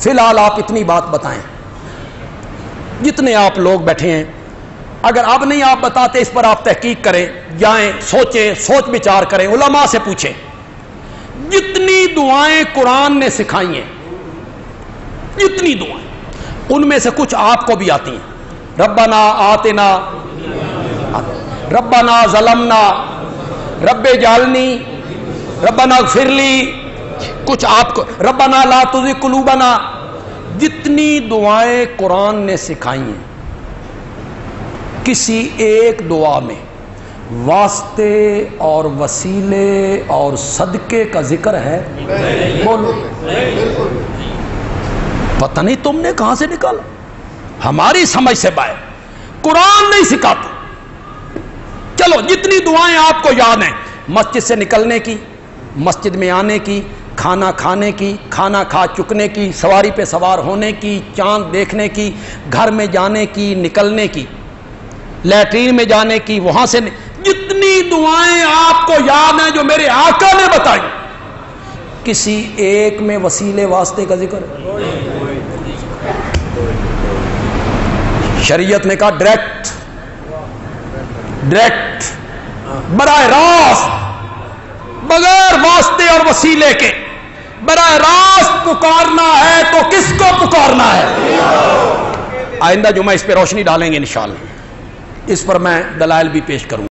فی الحال آپ اتنی بات بتائیں۔ جتنے آپ لوگ بیٹھے ہیں، اگر اب نہیں آپ بتاتے، اس پر آپ تحقیق کریں، جائیں، سوچیں، سوچ بچار کریں، علماء سے پوچھیں۔ جتنی دعائیں قرآن نے سکھائی ہیں، جتنی دعائیں، ان میں سے کچھ آپ کو بھی آتی ہیں۔ ربنا آتنا، ربنا ظلمنا، رب جالنی ربنا فرلی کچھ آپ کو ربنا لا تزغ قلوبنا۔ جتنی دعائیں قرآن نے سکھائی ہیں، کسی ایک دعا میں واسطے اور وسیلے اور صدقے کا ذکر ہے؟ بولو۔ پتہ نہیں تم نے کہاں سے نکالا۔ ہماری سمجھ سے باہر قرآن نہیں سکھاتا۔ چلو، جتنی دعائیں آپ کو یاد ہیں، مسجد سے نکلنے کی، مسجد میں آنے کی کھانا کھانے کی، کھانا کھا چکنے کی، سواری پہ سوار ہونے کی، چاند دیکھنے کی، گھر میں جانے کی، نکلنے کی، لیٹرین میں جانے کی، وہاں سے جتنی دعائیں آپ کو یاد ہیں جو میرے آقا نے بتائی، کسی ایک میں وسیلے واسطے کا ذکر۔ شریعت نے کہا ڈائریکٹ ڈائریکٹ براہ راست، بغیر واسطے اور وسیلے کے۔ براہ راست پکارنا ہے تو کس کو پکارنا ہے؟ آئندہ جمعہ اس پہ روشنی ڈالیں گے انشاءاللہ۔ اس پر میں دلائل بھی پیش کروں